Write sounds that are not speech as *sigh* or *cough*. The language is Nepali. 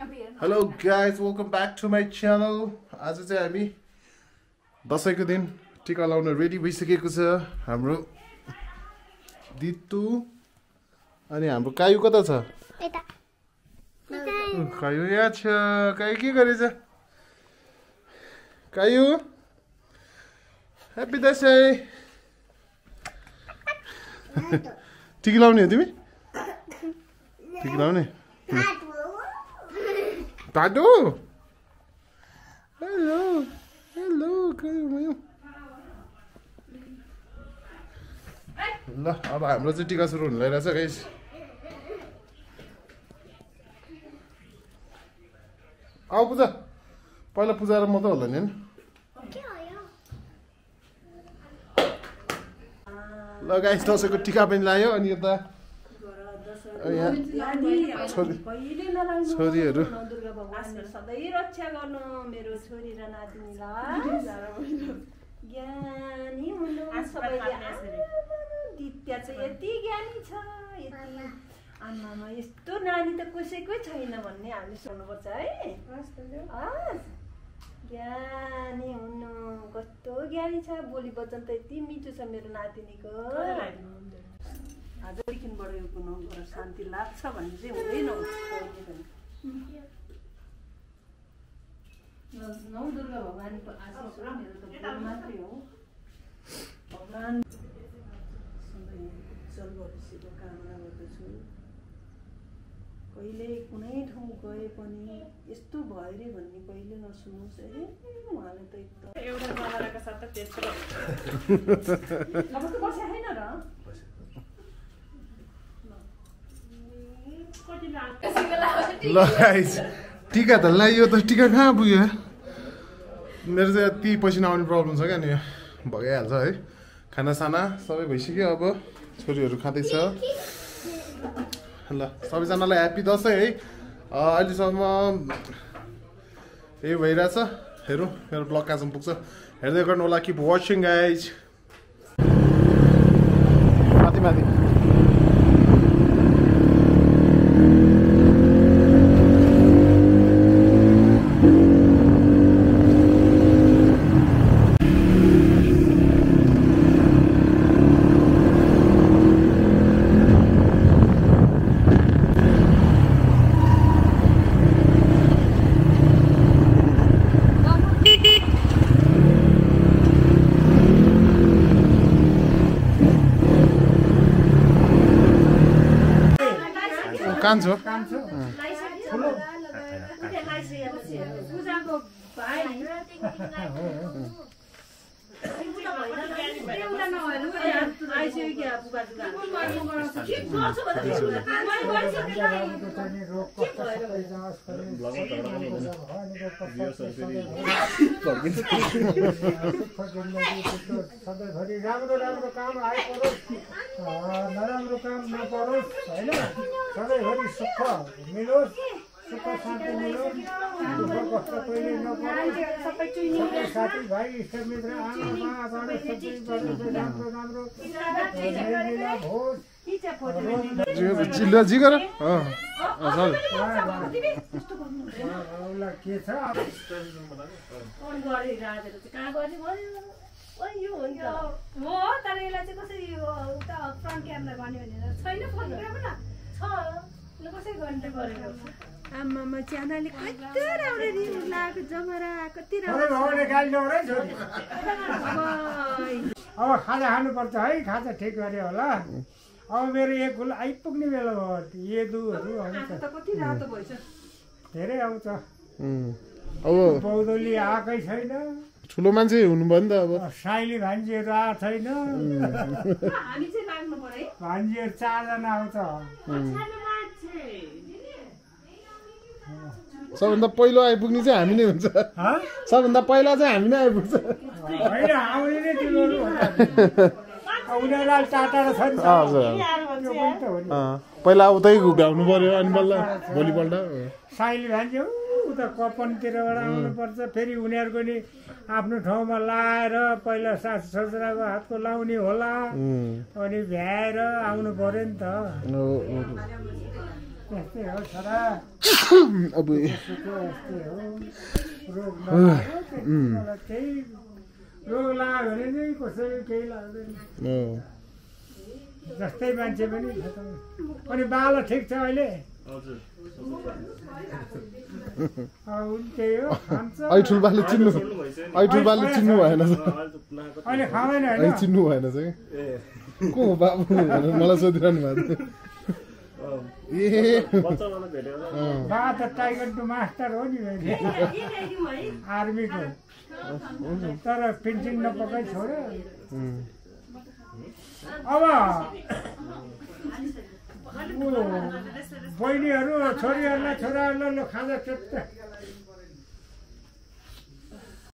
Hello guys welcome back to my channel आज चाहिँ हामी दसैँको दिन टिका लाउन रेडी भइसकेको छ हाम्रो दितु अनि हाम्रो कायु कता छ? कायु यहाँ छ। कायु के गरेछ? कायु? ह्याप्पी दसैँ। *laughs* टिकी लाउने हो तिमी? टिकी लाउने? तातो हेलो हेलो कायु भयो ल अब हाम्रो चाहिँ टिका सुरु हुन लागिरहेछ गाइस आऊ पूजा पहिला पूजा र म त होला नि। होइन ल गाइस दसैँको टिका पनि लायो अनि यता यहाँ छोरीहरू सधैँ रक्षा गर्नु मेरो छोरी र नातिनीलाई ज्ञानी हुनु सबैले दित्या चाहिँ यति ज्ञानी छ यति आमामा यस्तो नानी त कसैकै छैन भन्ने हामीले सुन्नुपर्छ है हस्। ज्ञानी हुनु कस्तो ज्ञानी छ बोली वचन त यति मिठो छ मेरो नातिनीको आजदेखिबाट यो गुण गरेर शान्ति लाग्छ भन्ने चाहिँ हुँदैन। नौ दुर्गा भगवान्को आशिष मेरो त मात्रै हो। भगवान् सधैँ उज्जवल भविष्यको कामना गर्दछु। कहिले कुनै ठाउँ गए पनि यस्तो भयो अरे भन्ने कहिले नसुन्नुहोस् है। उहाँले त एकदम एउटा *laughs* नगरेको साथ त त्यस्तो अब त बस्या छैन र ल गाइस टिका त लगाइयो त टिका कहाँ पुग्यो मेरो चाहिँ यति पसिना आउने प्रब्लम छ क्या नि भइहाल्छ है खानासाना सबै भइसक्यो अब छोरीहरू खाँदैछ ल सबैजनालाई ह्याप्पी दसैँ है अहिलेसम्म यही भइरहेछ हेरौँ मेरो ब्लग कहाँसम्म पुग्छ हेर्दै गर्नु होला कि वाचिङ गाइज माथि माथि कान्छ। सधैँभरि राम्रो राम्रो काम आइपरोस्। नराम्रो काम नपरोस् होइन? सधैँभरि सुख मिलोस् सुख शान्ति मिलोस् दुःख कष्ट कहिले नपरोस् सबै साथीभाइ इष्टमित्र आमा बाबाबाट सबैबाट राम्रो राम्रो होस् चिल्ला जी गर अँ अँ, चल उसलाई के छ गरेर गर्ने भन्यो यो हो तर यसलाई चाहिँ कसरी उता फ्रन्ट क्यामेरा गर्ने भनेर छैन फोन क्यामेरा आमामा च्यानलले कति राम्ररी लगाएको जमरा कति राम्रो अब खाजा खानुपर्छ है खाजा ठिक गऱ्यो होला। अब मेरो एक गुल आइपुग्ने बेला भयो भएछ। धेरै आउँछ। अब बौद्धली आएकै छैन। ठुलो मान्छे हुनुभयो नि त अब। साइली भान्जीहरू आएको छैन। भान्जीहरू चारजना आउँछ। सबभन्दा पहिलो आइपुग्ने चाहिँ हामी नै हुन्छ। हँ? सबभन्दा पहिला चाहिँ हामी नै आइपुग्छ। पहिला उतै भ्याउनु पर्यो अनि बल्ल भोलिपल्ट। साइली भान्जी उता कपनतिरबाट आउनुपर्छ फेरि उनीहरूको नि आफ्नो ठाउँमा लाएर पहिला सासु ससुराको हातको लाउने होला। अनि भ्याएर आउनु पर्यो नि त। हो, हो। त्यस्तै हो छोरा। *coughs* अब सुखो यस्तै हो। रोग केही लाग्यो भने नि कसैले केही लाग्दैन। जस्तै मान्छे पनि। अनि बालो ठिक छ अहिले? ठुल्बाले चिन्नु। ठुल्बाले चिन्नु भएन अहिले अहिले चिन्नु भएन चाहिँ को हो बाबु? भनेर मलाई सोधिरहनु भएको। थियो। ए। बच्चावाला भेटेर अँ, बा त टाइगर टु मास्टर हो नि अहिले आर्मीको। तर पेन्सन नपकाइ छोड्यो। अब। बहिनीहरू छोरीहरूलाई छोराहरूलाई खाजा टेक्छ